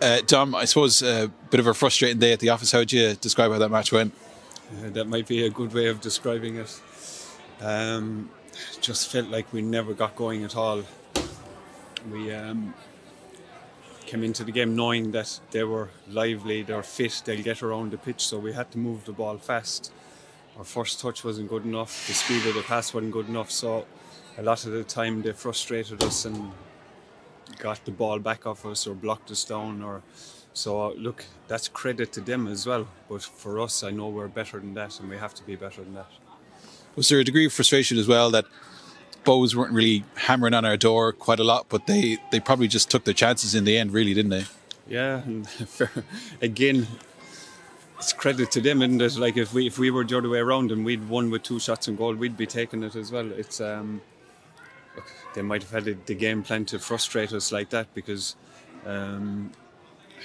Uh, Dom, I suppose a bit of a frustrating day at the office. How would you describe how that match went? Uh, that might be a good way of describing it. Um, just felt like we never got going at all. We um, came into the game knowing that they were lively, they're fit, they'll get around the pitch, so we had to move the ball fast. Our first touch wasn't good enough, the speed of the pass wasn't good enough, so a lot of the time they frustrated us and got the ball back off us or blocked us down or so look that's credit to them as well. But for us I know we're better than that and we have to be better than that. Was there a degree of frustration as well that Bohs weren't really hammering on our door quite a lot but they they probably just took their chances in the end really didn't they? Yeah and again it's credit to them and that like if we if we were the other way around and we'd won with two shots on goal we'd be taking it as well. It's um they might have had the game plan to frustrate us like that because, um,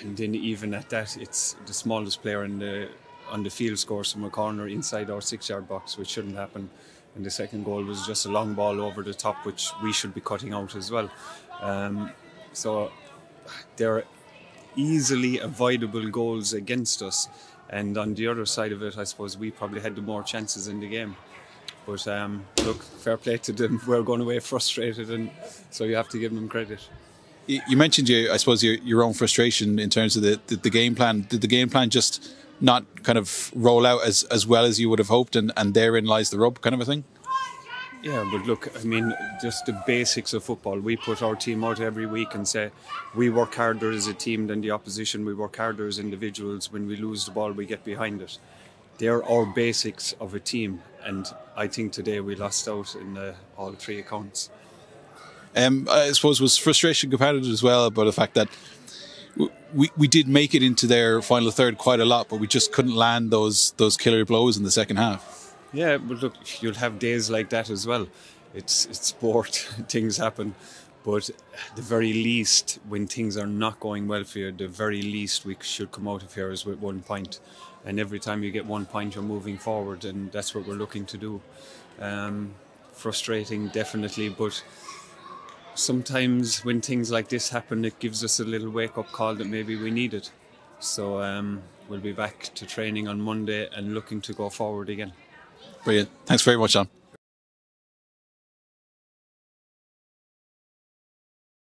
and then even at that, it's the smallest player in the on the field scores from a corner inside our six-yard box, which shouldn't happen. And the second goal was just a long ball over the top, which we should be cutting out as well. Um, so they're easily avoidable goals against us. And on the other side of it, I suppose we probably had the more chances in the game. But um, look, fair play to them. We're going away frustrated, and so you have to give them credit. You mentioned, you, I suppose, your, your own frustration in terms of the, the, the game plan. Did the game plan just not kind of roll out as, as well as you would have hoped, and, and therein lies the rub, kind of a thing? Yeah, but look, I mean, just the basics of football. We put our team out every week and say we work harder as a team than the opposition. We work harder as individuals. When we lose the ball, we get behind it. They're our basics of a team, and I think today we lost out in uh, all three accounts. Um, I suppose was frustration compounded as well by the fact that we we did make it into their final third quite a lot, but we just couldn't land those those killer blows in the second half. Yeah, but look, you'll have days like that as well. It's it's sport, things happen. But the very least, when things are not going well for you, the very least we should come out of here is with one point. and every time you get one point, you're moving forward, and that's what we're looking to do. Um, frustrating, definitely, but sometimes when things like this happen, it gives us a little wake up call that maybe we need it. So um, we'll be back to training on Monday and looking to go forward again. Brilliant. Thanks very much, John.